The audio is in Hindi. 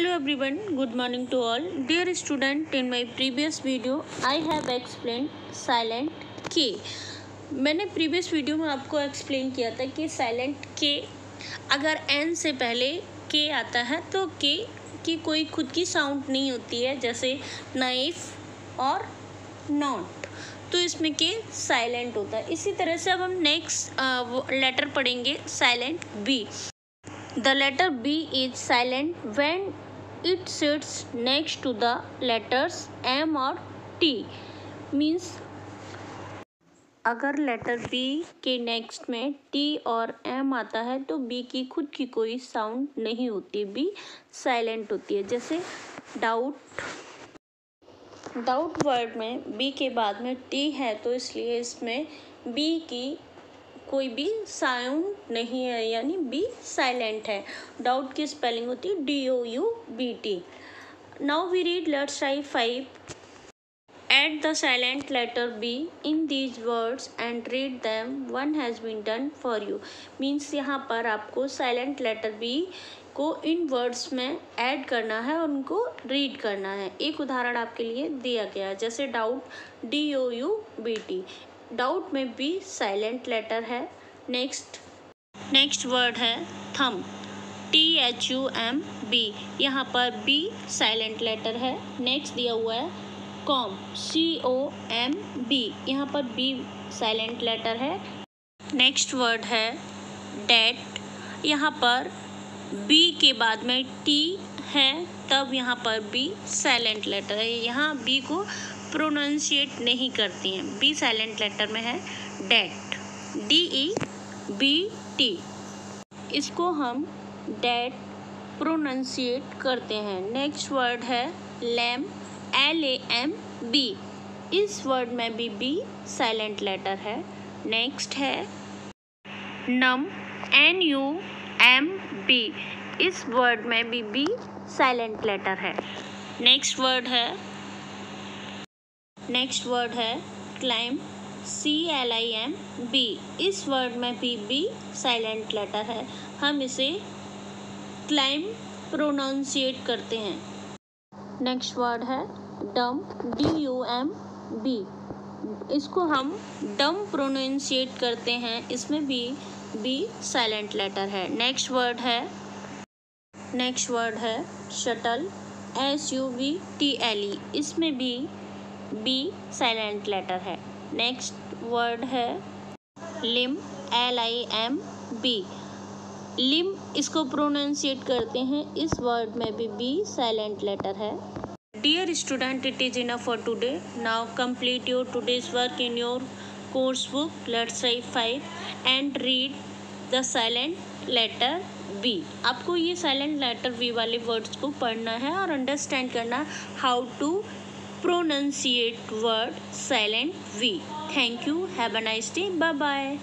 Hello everyone, good morning to all. Dear student, in my previous video, I have explained silent K. मैंने प्रीवियस वीडियो में आपको एक्सप्लेन किया था कि साइलेंट के अगर एन से पहले के आता है तो के की कोई खुद की साउंड नहीं होती है जैसे नाइफ और नॉट तो इसमें के साइलेंट होता है इसी तरह से अब हम नेक्स्ट लेटर पढ़ेंगे silent B the letter B is silent when it sits next to the letters M और टी मीन्स अगर लेटर बी के नेक्स्ट में टी और एम आता है तो बी की खुद की कोई साउंड नहीं होती बी साइलेंट होती है। जैसे डाउट डाउट वर्ड में बी के बाद में टी है तो इसलिए इसमें बी की कोई भी साउंड नहीं है, यानी बी साइलेंट है। डाउट की स्पेलिंग होती है D O U B T now we read let's write five add the silent letter B in these words and read them one has been done for you means यहाँ पर आपको साइलेंट लेटर बी को इन वर्ड्स में ऐड करना है और उनको रीड करना है। एक उदाहरण आपके लिए दिया गया है, जैसे doubt D O U B T doubt में बी साइलेंट लेटर है। नेक्स्ट नेक्स्ट वर्ड है thumb T H U M B यहाँ पर बी साइलेंट लेटर है। नेक्स्ट दिया हुआ है comb C O M B यहाँ पर बी साइलेंट लेटर है। नेक्स्ट वर्ड है डेट यहाँ पर बी के बाद में टी है। तब यहाँ पर बी साइलेंट लेटर है। यहाँ बी को प्रोनाउंशिएट नहीं करती हैं। बी साइलेंट लेटर में है, debt. D E B T इसको हम डेट प्रोनाउंशिएट करते हैं। नेक्स्ट वर्ड है lamb L A M B इस वर्ड में भी बी साइलेंट लेटर है। नेक्स्ट है numb N U M B इस वर्ड में भी बी साइलेंट लेटर है। नेक्स्ट वर्ड है नेक्स्ट वर्ड है climb C L I M B इस वर्ड में भी बी साइलेंट लेटर है. हम इसे क्लाइम प्रोनाउंसिएट करते हैं. नेक्स्ट वर्ड है डम डी यू एम बी इसको हम डम प्रोनाउंसिएट करते हैं. इसमें भी बी साइलेंट लेटर है. नेक्स्ट वर्ड है नेक्स्ट वर्ड है subtle S U B T L E इसमें भी बी साइलेंट लेटर है। नेक्स्ट वर्ड है limb, L I M B. Limb इसको प्रोनाउंसिएट करते हैं। इस वर्ड में भी बी साइलेंट लेटर है। Dear student it is enough for today now complete your today's work in your course book let's five and read the silent letter B आपको ये साइलेंट लेटर वी वाले वर्ड्स को पढ़ना है और अंडरस्टैंड करना how to pronunciate word silent V. Thank you. Have a nice day. Bye bye.